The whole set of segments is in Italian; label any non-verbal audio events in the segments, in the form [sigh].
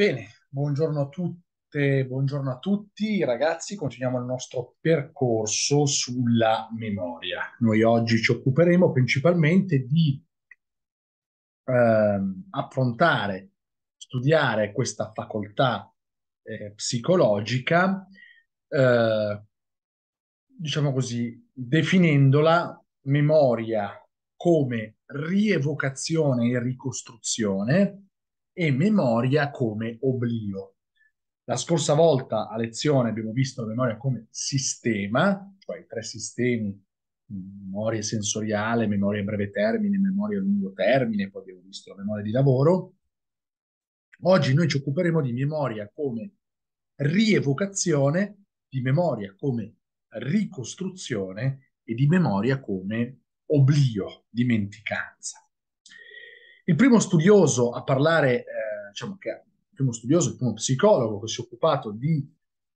Bene, buongiorno a tutte, buongiorno a tutti ragazzi, continuiamo il nostro percorso sulla memoria. Noi oggi ci occuperemo principalmente di ehm, affrontare, studiare questa facoltà eh, psicologica, eh, diciamo così, definendola memoria come rievocazione e ricostruzione e memoria come oblio. La scorsa volta a lezione abbiamo visto la memoria come sistema, cioè i tre sistemi, memoria sensoriale, memoria a breve termine, memoria a lungo termine, poi abbiamo visto la memoria di lavoro. Oggi noi ci occuperemo di memoria come rievocazione, di memoria come ricostruzione e di memoria come oblio, dimenticanza. Il primo studioso a parlare, eh, diciamo che il primo studioso, il primo psicologo che si è occupato di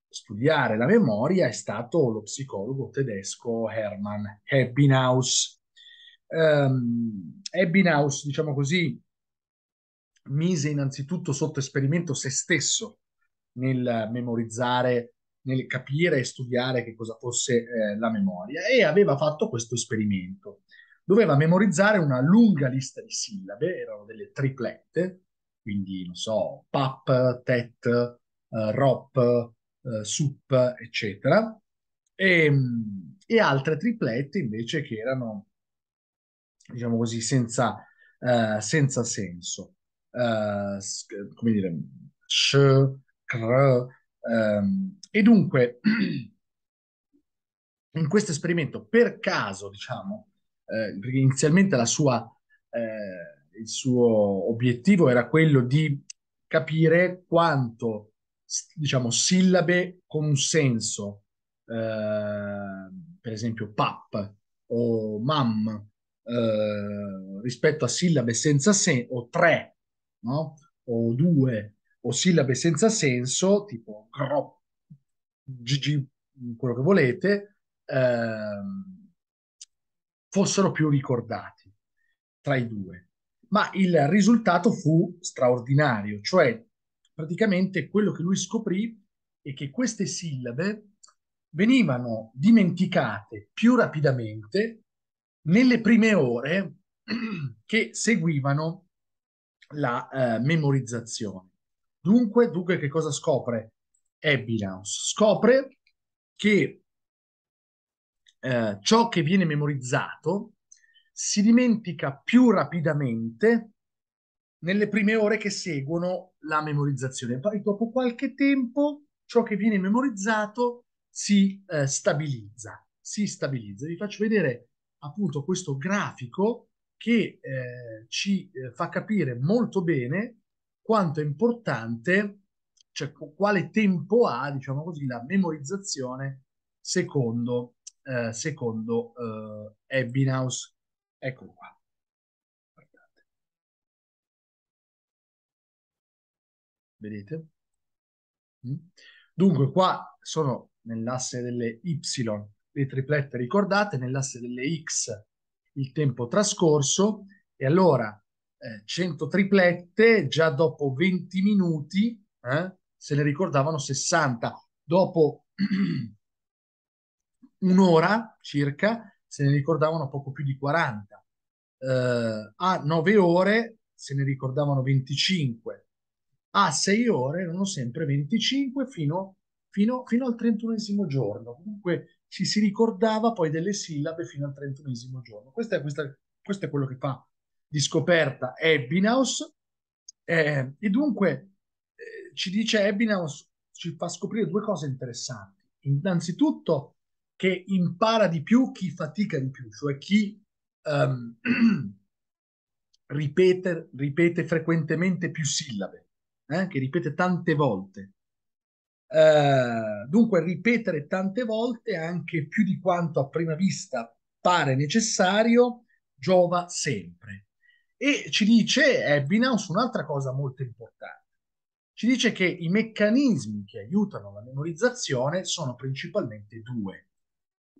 studiare la memoria è stato lo psicologo tedesco Hermann Ebbinghaus. Um, Ebbinghaus, diciamo così, mise innanzitutto sotto esperimento se stesso nel memorizzare, nel capire e studiare che cosa fosse eh, la memoria e aveva fatto questo esperimento doveva memorizzare una lunga lista di sillabe, erano delle triplette, quindi, non so, pap, tet, uh, rop, uh, sup, eccetera, e, e, altre triplette invece che erano, diciamo così, senza, uh, senza senso. come dire, sh, cr, um, e dunque, [clears throat] in questo esperimento, per caso, diciamo, eh, perché inizialmente la sua, eh, il suo obiettivo era quello di capire quanto, diciamo, sillabe con un senso, eh, per esempio pap o mam, eh, rispetto a sillabe senza senso, o tre, no? o due, o sillabe senza senso, tipo gro, gg, quello che volete, eh, fossero più ricordati tra i due. Ma il risultato fu straordinario, cioè praticamente quello che lui scoprì è che queste sillabe venivano dimenticate più rapidamente nelle prime ore [clears throat] che seguivano la eh, memorizzazione. Dunque, dunque, che cosa scopre Ebbinghaus? Scopre che eh, ciò che viene memorizzato si dimentica più rapidamente nelle prime ore che seguono la memorizzazione. Poi dopo qualche tempo ciò che viene memorizzato si eh, stabilizza, si stabilizza. Vi faccio vedere appunto questo grafico che eh, ci eh, fa capire molto bene quanto è importante, cioè quale tempo ha, diciamo così, la memorizzazione secondo eh, secondo eh, Ebbinghaus. Eccolo qua. Guardate. Vedete? Mm? Dunque qua sono nell'asse delle Y le triplette ricordate, nell'asse delle X il tempo trascorso e allora eh, 100 triplette già dopo 20 minuti eh, se ne ricordavano 60. Dopo [clears throat] un'ora circa se ne ricordavano poco più di 40. Eh, a 9 ore se ne ricordavano 25. A 6 ore erano sempre 25 fino, fino, fino al 31 giorno. Comunque ci si ricordava poi delle sillabe fino al 31 giorno. Questo è, questa, questo è quello che fa di scoperta Ebbinghaus. Eh, e dunque eh, ci dice Ebbinghaus, ci fa scoprire due cose interessanti. Innanzitutto che impara di più chi fatica di più, cioè chi um, [clears throat] ripete, ripete, frequentemente più sillabe, eh? che ripete tante volte. Uh, dunque ripetere tante volte anche più di quanto a prima vista pare necessario giova sempre. E ci dice Ebbinghaus un'altra cosa molto importante. Ci dice che i meccanismi che aiutano la memorizzazione sono principalmente due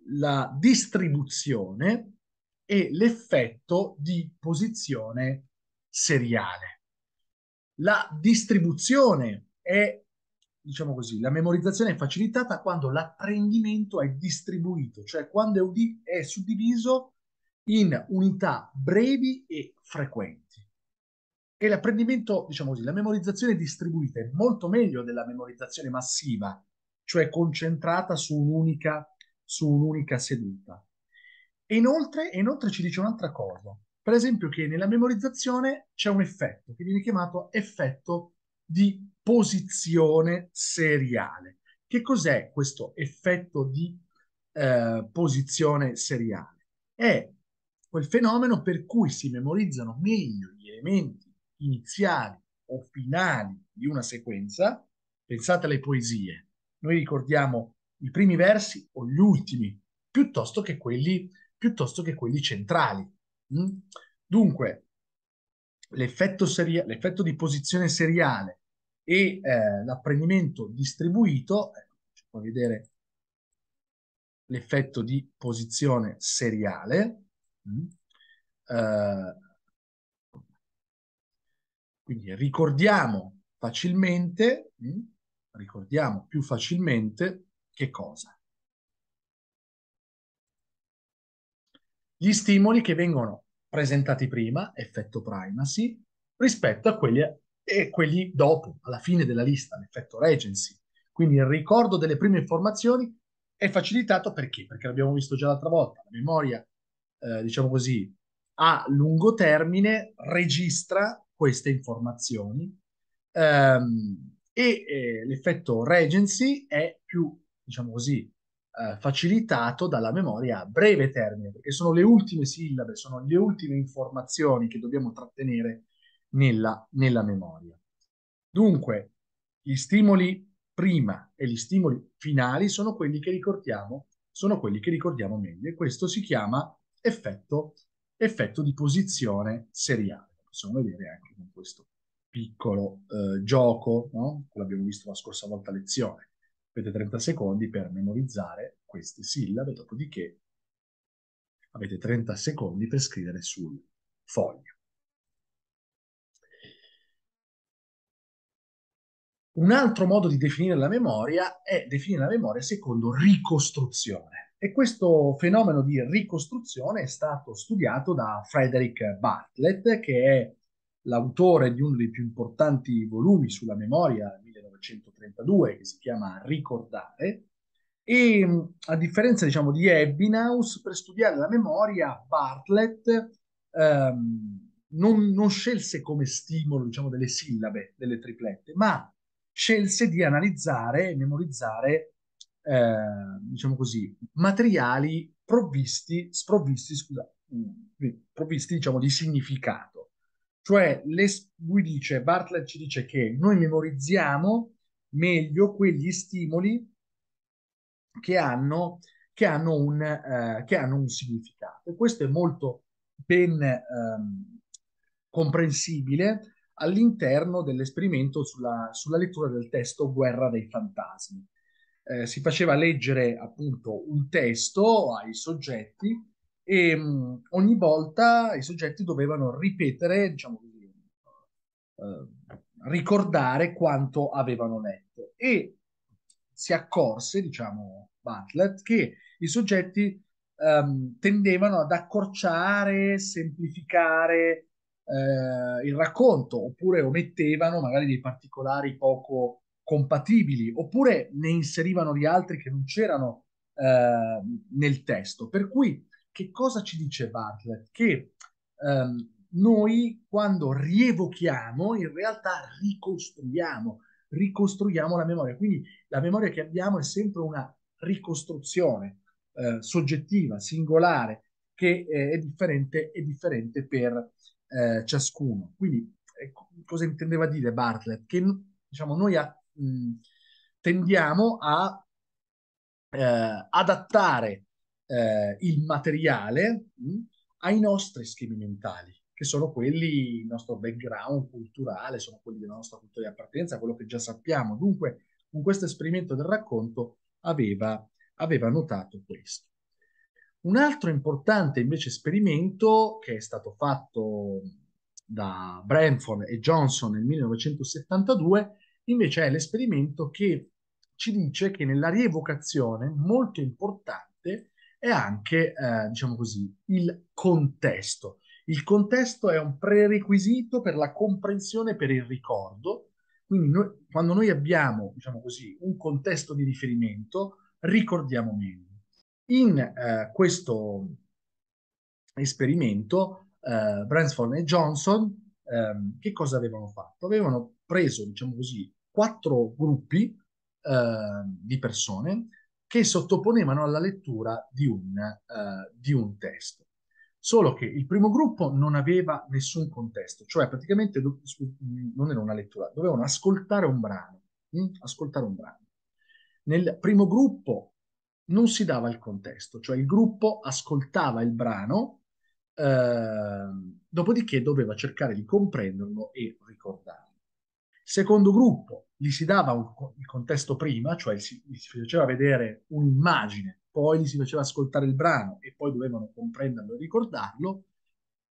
la distribuzione e l'effetto di posizione seriale. La distribuzione è, diciamo così, la memorizzazione è facilitata quando l'apprendimento è distribuito, cioè quando è, è suddiviso in unità brevi e frequenti. E l'apprendimento, diciamo così, la memorizzazione distribuita è molto meglio della memorizzazione massiva, cioè concentrata su un'unica, su un'unica seduta. Inoltre, inoltre ci dice un'altra cosa, per esempio che nella memorizzazione c'è un effetto che viene chiamato effetto di posizione seriale. Che cos'è questo effetto di eh, posizione seriale? È quel fenomeno per cui si memorizzano meglio gli elementi iniziali o finali di una sequenza. Pensate alle poesie. Noi ricordiamo i primi versi o gli ultimi, piuttosto che quelli, piuttosto che quelli centrali. Mm? Dunque, l'effetto, seria- l'effetto di posizione seriale e eh, l'apprendimento distribuito, ecco, ci può vedere l'effetto di posizione seriale, mm? eh, quindi ricordiamo facilmente, mm? ricordiamo più facilmente che cosa? Gli stimoli che vengono presentati prima, effetto primacy, rispetto a quelli, e quelli dopo, alla fine della lista, l'effetto regency. Quindi il ricordo delle prime informazioni è facilitato perché? Perché l'abbiamo visto già l'altra volta, la memoria, eh, diciamo così, a lungo termine registra queste informazioni ehm, e eh, l'effetto regency è più, diciamo così, eh, facilitato dalla memoria a breve termine, perché sono le ultime sillabe, sono le ultime informazioni che dobbiamo trattenere nella, nella memoria. Dunque, gli stimoli prima e gli stimoli finali sono quelli che ricordiamo, sono quelli che ricordiamo meglio e questo si chiama effetto, effetto di posizione seriale. Possiamo vedere anche con questo piccolo eh, gioco, no? l'abbiamo visto la scorsa volta a lezione avete 30 secondi per memorizzare queste sillabe, dopodiché avete 30 secondi per scrivere sul foglio. Un altro modo di definire la memoria è definire la memoria secondo ricostruzione. E questo fenomeno di ricostruzione è stato studiato da Frederick Bartlett, che è l'autore di uno dei più importanti volumi sulla memoria 1932 che si chiama Ricordare. E a differenza diciamo di Ebbinghaus per studiare la memoria Bartlett ehm, non, non, scelse come stimolo diciamo delle sillabe delle triplette ma scelse di analizzare e memorizzare eh, diciamo così materiali provvisti sprovvisti scusa provvisti diciamo di significato cioè le, lui dice Bartlett ci dice che noi memorizziamo meglio quegli stimoli che hanno, che hanno, un, eh, che hanno un significato. E questo è molto ben ehm, comprensibile all'interno dell'esperimento sulla, sulla, lettura del testo Guerra dei fantasmi. Eh, si faceva leggere appunto un testo ai soggetti e mh, mm, ogni volta i soggetti dovevano ripetere, diciamo eh, ricordare quanto avevano letto e si accorse, diciamo, Bartlett, che i soggetti um, tendevano ad accorciare, semplificare eh, il racconto, oppure omettevano magari dei particolari poco compatibili, oppure ne inserivano di altri che non c'erano eh, nel testo. Per cui, che cosa ci dice Bartlett? Che um, noi quando rievochiamo in realtà ricostruiamo, ricostruiamo la memoria. Quindi la memoria che abbiamo è sempre una ricostruzione eh, soggettiva, singolare, che eh, è, differente, è differente per eh, ciascuno. Quindi ecco, cosa intendeva dire Bartlett? Che diciamo, noi a, mh, tendiamo a eh, adattare eh, il materiale mh, ai nostri schemi mentali che sono quelli, il nostro background culturale, sono quelli della nostra cultura di appartenenza, quello che già sappiamo. Dunque, con questo esperimento del racconto aveva, aveva notato questo. Un altro importante invece esperimento che è stato fatto da Brentford e Johnson nel 1972, invece è l'esperimento che ci dice che nella rievocazione molto importante è anche, eh, diciamo così, il contesto. Il contesto è un prerequisito per la comprensione, per il ricordo. Quindi noi, quando noi abbiamo, diciamo così, un contesto di riferimento, ricordiamo meglio. In eh, questo esperimento, eh, Bransford e Johnson, ehm, che cosa avevano fatto? Avevano preso, diciamo così, quattro gruppi eh, di persone che sottoponevano alla lettura di un, eh, di un testo. Solo che il primo gruppo non aveva nessun contesto, cioè praticamente non era una lettura, dovevano ascoltare un brano. Hm? Ascoltare un brano. Nel primo gruppo non si dava il contesto, cioè il gruppo ascoltava il brano, eh, dopodiché doveva cercare di comprenderlo e ricordarlo. Secondo gruppo, gli si dava un, il contesto prima, cioè si, gli si faceva vedere un'immagine, poi gli si faceva ascoltare il brano e poi dovevano comprenderlo e ricordarlo.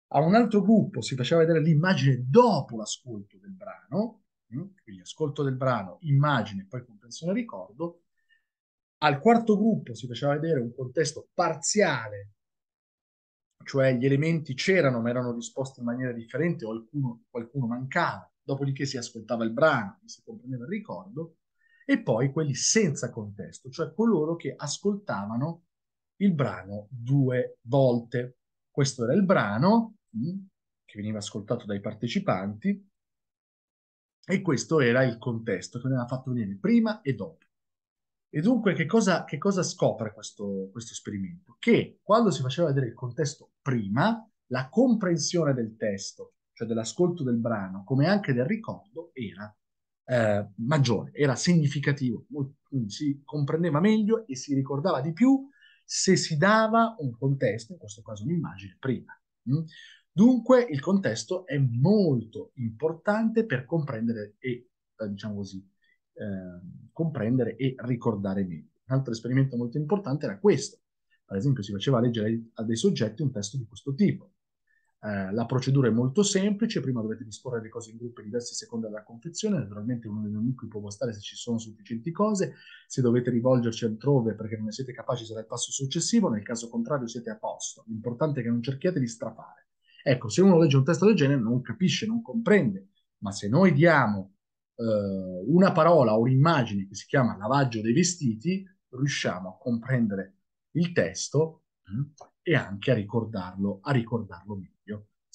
A un altro gruppo si faceva vedere l'immagine dopo l'ascolto del brano, hm? quindi ascolto del brano, immagine, poi comprensione e ricordo. Al quarto gruppo si faceva vedere un contesto parziale, cioè gli elementi c'erano ma erano disposti in maniera differente o qualcuno, qualcuno mancava dopodiché si ascoltava il brano, si comprendeva il ricordo, e poi quelli senza contesto, cioè coloro che ascoltavano il brano due volte. Questo era il brano mm, che veniva ascoltato dai partecipanti e questo era il contesto che veniva fatto venire prima e dopo. E dunque che cosa, che cosa scopre questo, questo esperimento? Che quando si faceva vedere il contesto prima, la comprensione del testo cioè dell'ascolto del brano, come anche del ricordo, era eh, maggiore, era significativo, si comprendeva meglio e si ricordava di più se si dava un contesto, in questo caso un'immagine, prima. Mm? Dunque il contesto è molto importante per comprendere e, eh, diciamo così, eh, comprendere e ricordare meglio. Un altro esperimento molto importante era questo. Ad esempio si faceva leggere a dei soggetti un testo di questo tipo. Eh, la procedura è molto semplice, prima dovete disporre le cose in gruppi diversi a seconda della confezione, naturalmente uno dei nuclei può postare se ci sono sufficienti cose, se dovete rivolgerci altrove perché non ne siete capaci sarà il passo successivo, nel caso contrario siete a posto, l'importante è che non cerchiate di strafare. Ecco, se uno legge un testo del genere non capisce, non comprende, ma se noi diamo eh, una parola o un'immagine che si chiama lavaggio dei vestiti, riusciamo a comprendere il testo mh, mm, e anche a ricordarlo, a ricordarlo meglio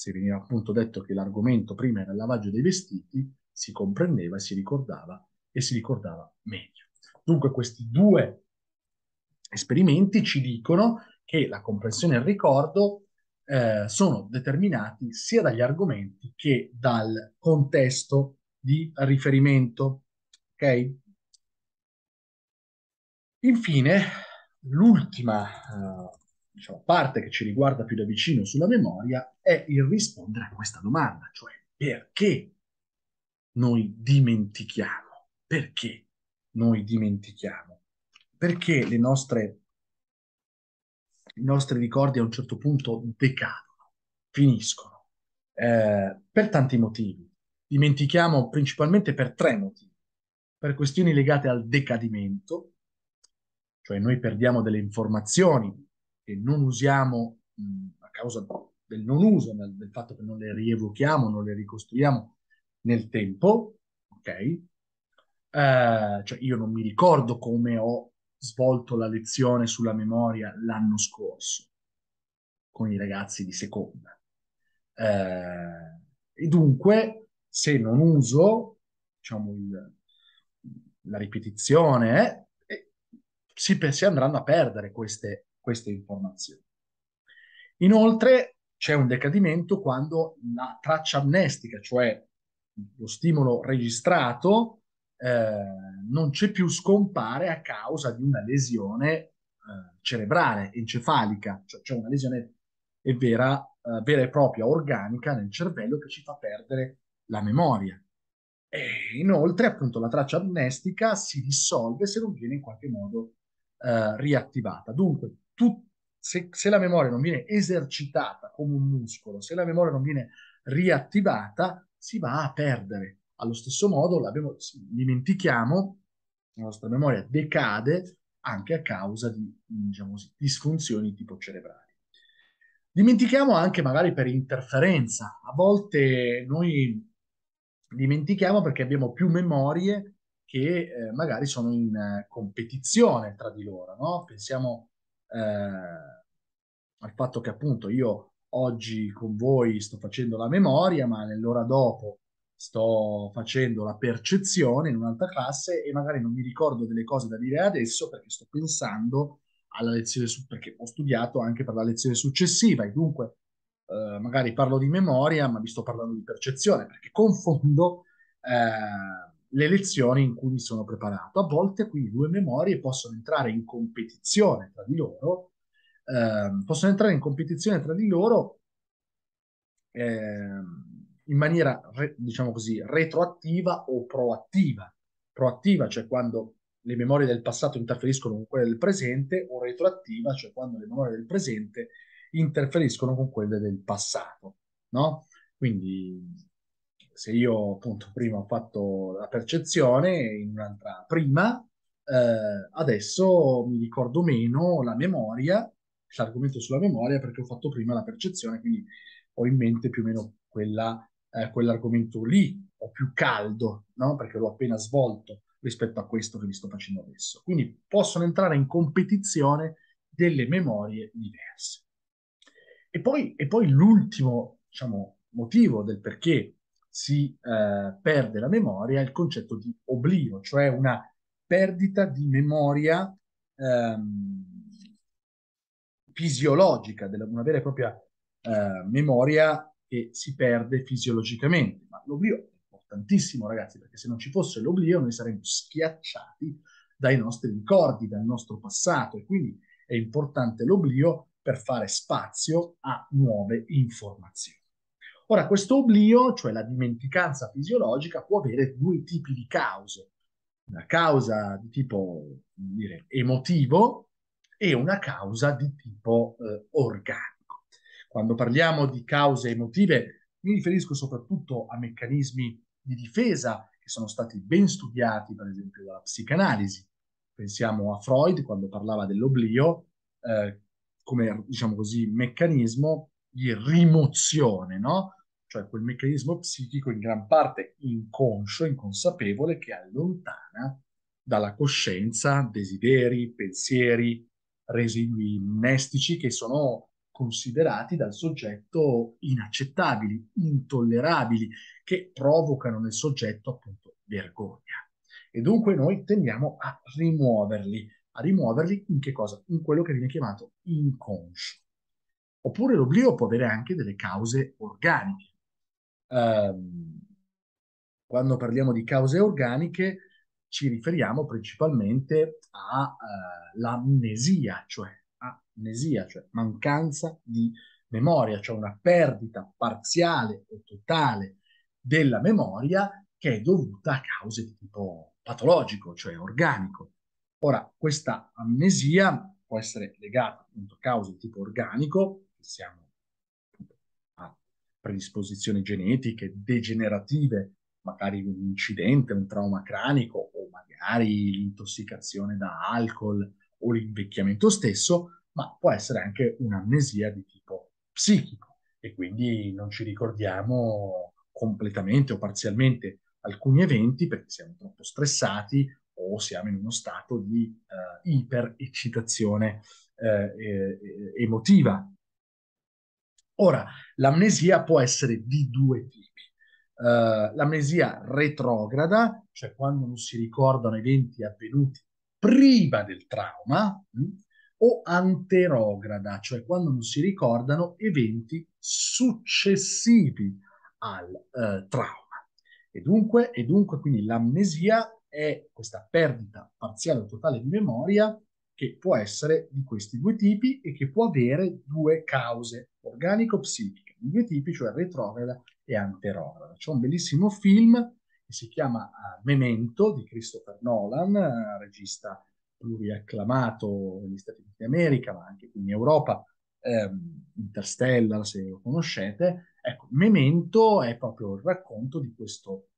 se veniva appunto detto che l'argomento prima era il lavaggio dei vestiti, si comprendeva e si ricordava e si ricordava meglio. Dunque questi due esperimenti ci dicono che la comprensione e il ricordo eh, sono determinati sia dagli argomenti che dal contesto di riferimento. Ok? Infine, l'ultima uh, diciamo, parte che ci riguarda più da vicino sulla memoria è il rispondere a questa domanda, cioè perché noi dimentichiamo? Perché noi dimentichiamo? Perché le nostre, i nostri ricordi a un certo punto decadono, finiscono, eh, per tanti motivi. Dimentichiamo principalmente per tre motivi. Per questioni legate al decadimento, cioè noi perdiamo delle informazioni che non usiamo mh, a causa del non uso, del, del, fatto che non le rievochiamo, non le ricostruiamo nel tempo, ok? Eh, cioè io non mi ricordo come ho svolto la lezione sulla memoria l'anno scorso con i ragazzi di seconda. Eh, e dunque, se non uso, diciamo, il, la ripetizione, eh, si, si andranno a perdere queste, queste informazioni. Inoltre c'è un decadimento quando la traccia amnestica, cioè lo stimolo registrato, eh, non c'è più, scompare a causa di una lesione eh, cerebrale, encefalica, cioè c'è una lesione vera, eh, vera e propria, organica nel cervello che ci fa perdere la memoria. E inoltre, appunto, la traccia amnestica si dissolve se non viene in qualche modo eh, riattivata. Dunque, tu, se, se, la memoria non viene esercitata come un muscolo, se la memoria non viene riattivata, si va a perdere. Allo stesso modo, dimentichiamo, la nostra memoria decade anche a causa di diciamo disfunzioni tipo cerebrali. Dimentichiamo anche magari per interferenza. A volte noi dimentichiamo perché abbiamo più memorie che eh, magari sono in eh, competizione tra di loro, no? Pensiamo eh, al fatto che appunto io oggi con voi sto facendo la memoria, ma nell'ora dopo sto facendo la percezione in un'altra classe e magari non mi ricordo delle cose da dire adesso perché sto pensando alla lezione su perché ho studiato anche per la lezione successiva e dunque eh, magari parlo di memoria ma vi sto parlando di percezione perché confondo eh, le lezioni in cui mi sono preparato. A volte quindi due memorie possono entrare in competizione tra di loro, eh, possono entrare in competizione tra di loro eh, in maniera, re, diciamo così, retroattiva o proattiva. Proattiva, cioè quando le memorie del passato interferiscono con quelle del presente, o retroattiva, cioè quando le memorie del presente interferiscono con quelle del passato, no? Quindi se io appunto prima ho fatto la percezione in un'altra prima, eh, adesso mi ricordo meno la memoria, l'argomento sulla memoria perché ho fatto prima la percezione, quindi ho in mente più o meno quella, eh, quell'argomento lì, o più caldo, no? perché l'ho appena svolto rispetto a questo che vi sto facendo adesso. Quindi possono entrare in competizione delle memorie diverse. E poi, e poi l'ultimo diciamo, motivo del perché si eh, perde la memoria il concetto di oblio, cioè una perdita di memoria ehm, fisiologica, della, una vera e propria eh, memoria che si perde fisiologicamente. Ma l'oblio è importantissimo, ragazzi, perché se non ci fosse l'oblio noi saremmo schiacciati dai nostri ricordi, dal nostro passato e quindi è importante l'oblio per fare spazio a nuove informazioni. Ora, questo oblio, cioè la dimenticanza fisiologica, può avere due tipi di cause. Una causa di tipo dire, emotivo e una causa di tipo eh, organico. Quando parliamo di cause emotive, mi riferisco soprattutto a meccanismi di difesa che sono stati ben studiati, per esempio, dalla psicanalisi. Pensiamo a Freud quando parlava dell'oblio eh, come, diciamo così, meccanismo di rimozione, no? Cioè quel meccanismo psichico in gran parte inconscio, inconsapevole, che allontana dalla coscienza desideri, pensieri, residui mnestici che sono considerati dal soggetto inaccettabili, intollerabili, che provocano nel soggetto appunto vergogna. E dunque noi tendiamo a rimuoverli, a rimuoverli in che cosa? In quello che viene chiamato inconscio. Oppure l'oblio può avere anche delle cause organiche ehm, quando parliamo di cause organiche ci riferiamo principalmente all'amnesia, eh, cioè amnesia, cioè mancanza di memoria, cioè una perdita parziale o totale della memoria che è dovuta a cause di tipo patologico, cioè organico. Ora, questa amnesia può essere legata appunto a cause di tipo organico, siamo predisposizioni genetiche degenerative, magari un incidente, un trauma cranico o magari l'intossicazione da alcol o l'invecchiamento stesso, ma può essere anche un'amnesia di tipo psichico. E quindi non ci ricordiamo completamente o parzialmente alcuni eventi perché siamo troppo stressati o siamo in uno stato di uh, ipereccitazione uh, emotiva Ora, l'amnesia può essere di due tipi. Uh, l'amnesia retrograda, cioè quando non si ricordano eventi avvenuti prima del trauma, mh, hm, o anterograda, cioè quando non si ricordano eventi successivi al uh, trauma. E dunque, e dunque, quindi l'amnesia è questa perdita parziale o totale di memoria che può essere di questi due tipi e che può avere due cause organico-psichiche, due tipi, cioè retrograda e anterograda. C'è un bellissimo film che si chiama uh, Memento di Christopher Nolan, uh, regista pluriacclamato negli Stati Uniti d'America, ma anche qui in Europa, ehm, Interstellar, se lo conoscete, Ecco, Memento è proprio il racconto di questo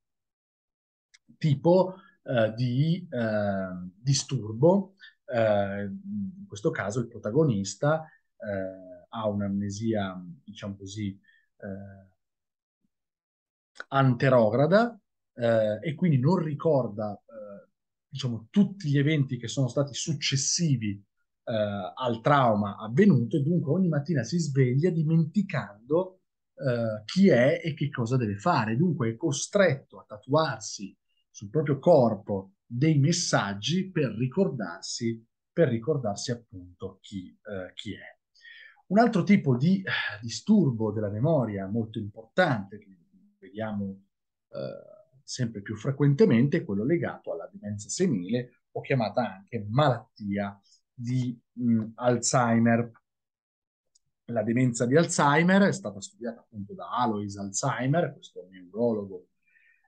tipo eh, di eh, disturbo. Eh, in questo caso il protagonista eh, ha un'amnesia, diciamo così, eh, anterograda eh, e quindi non ricorda diciamo, tutti gli eventi che sono stati successivi al trauma avvenuto e dunque ogni mattina si sveglia dimenticando chi è e che cosa deve fare. Dunque è costretto a tatuarsi sul proprio corpo dei messaggi per ricordarsi, per ricordarsi appunto chi, eh, chi è. Un altro tipo di eh, disturbo della memoria molto importante che vediamo eh, sempre più frequentemente è quello legato alla demenza senile o chiamata anche malattia di mh, Alzheimer. La demenza di Alzheimer è stata studiata appunto da Alois Alzheimer, questo neurologo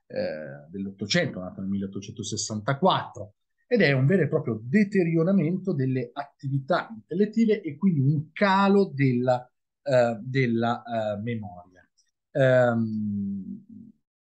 eh, dell'Ottocento, nato nel 1864, ed è un vero e proprio deterioramento delle attività intellettive e quindi un calo della, eh, della eh, memoria. Um,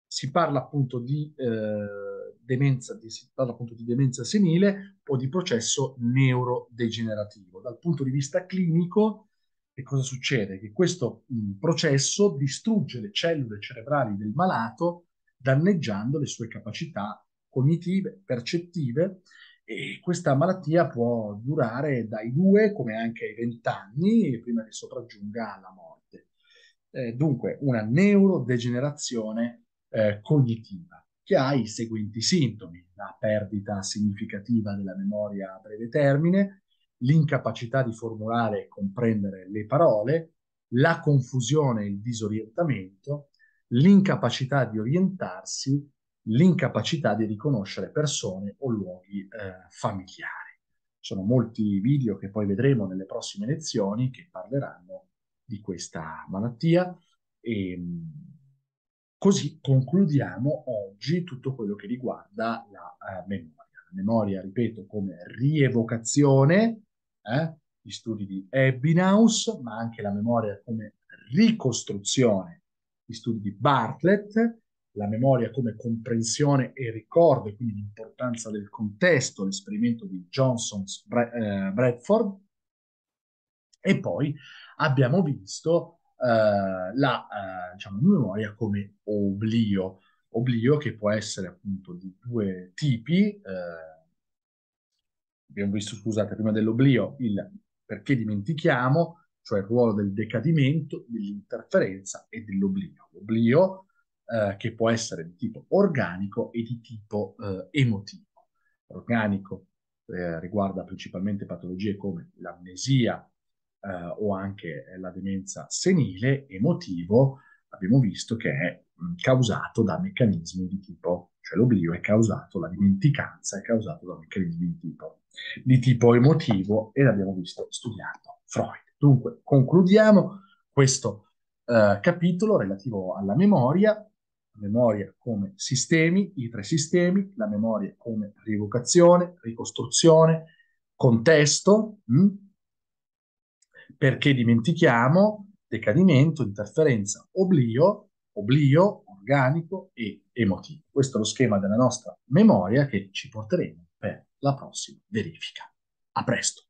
si parla appunto di eh, demenza, si parla appunto di demenza senile o di processo neurodegenerativo. Dal punto di vista clinico, che cosa succede? Che questo mh, processo distrugge le cellule cerebrali del malato danneggiando le sue capacità cognitive, percettive e questa malattia può durare dai due come anche ai vent'anni prima che sopraggiunga alla morte. Eh, dunque una neurodegenerazione eh, cognitiva che ha i seguenti sintomi, la perdita significativa della memoria a breve termine, l'incapacità di formulare e comprendere le parole, la confusione e il disorientamento, l'incapacità di orientarsi, l'incapacità di riconoscere persone o luoghi eh, familiari. Sono molti video che poi vedremo nelle prossime lezioni che parleranno di questa malattia e mm, così concludiamo oggi tutto quello che riguarda la uh, memoria. La memoria, ripeto, come rievocazione, eh, gli studi di Ebbinghaus, ma anche la memoria come ricostruzione gli studi di Bartlett, la memoria come comprensione e ricordo, e quindi l'importanza del contesto, l'esperimento di Johnson eh, Bradford, e poi abbiamo visto eh, la eh, diciamo, memoria come oblio, oblio che può essere appunto di due tipi. Eh, abbiamo visto, scusate, prima dell'oblio il perché dimentichiamo, cioè il ruolo del decadimento, dell'interferenza e dell'oblio. L'oblio eh, che può essere di tipo organico e di tipo eh, emotivo. Organico eh, riguarda principalmente patologie come l'amnesia eh, o anche la demenza senile, emotivo abbiamo visto che è mh, causato da meccanismi di tipo, cioè l'oblio è causato, la dimenticanza è causato da meccanismi di tipo, di tipo emotivo e l'abbiamo visto studiando Freud. Dunque, concludiamo questo eh, capitolo relativo alla memoria, memoria come sistemi, i tre sistemi, la memoria come rievocazione, ricostruzione, contesto, mh? Hm? perché dimentichiamo decadimento, interferenza, oblio, oblio organico e emotivo. Questo è lo schema della nostra memoria che ci porteremo per la prossima verifica. A presto!